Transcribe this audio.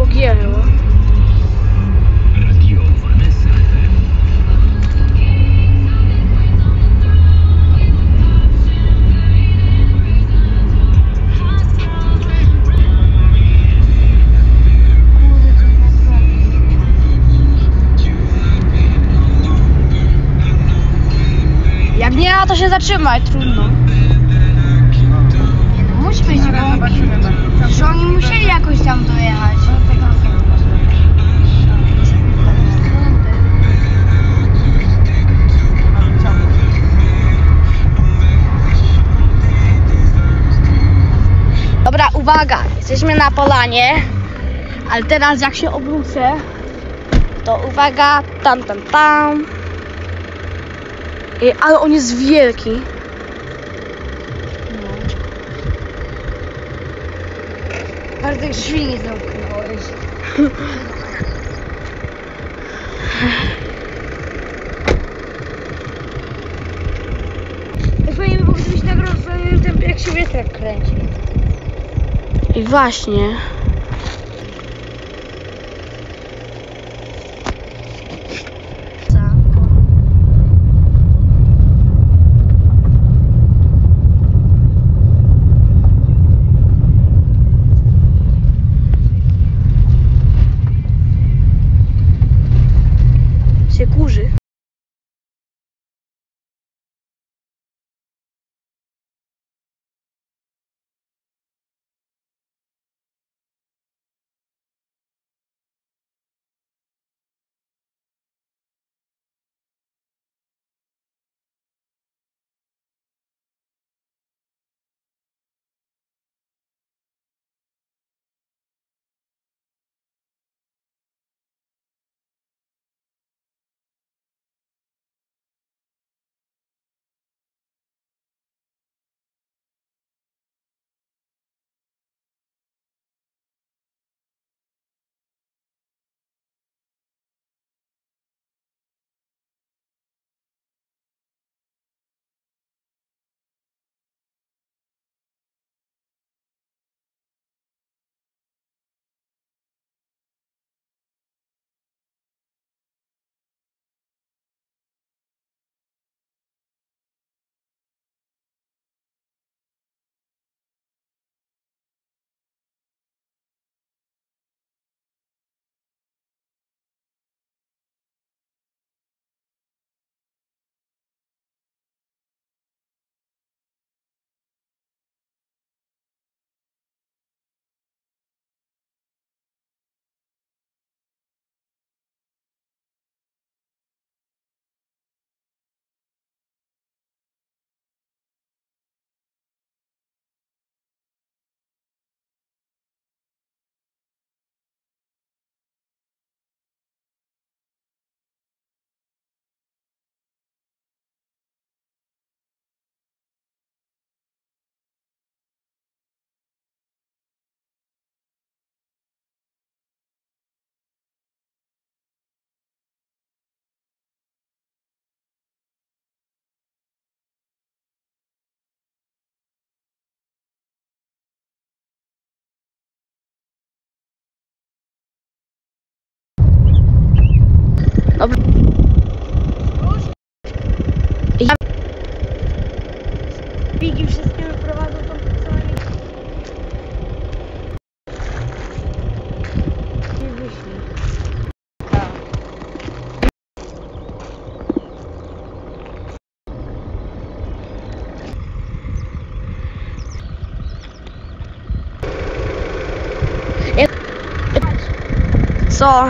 po G chyba. Radio Vanessa FM. Jak nie to się zatrzymaj, trudno. Uwaga, jesteśmy na polanie, ale teraz jak się obrócę, to uwaga, tam, tam, tam. Ej, ale on jest wielki. Każdy drzwi nie zamknąłeś. Fajnie by było, gdybyś nagrał jak się wiatrek kręci. I właśnie. Я... Біги wszystkiego prowadzą tą całą... I wyślij. Tak. Co?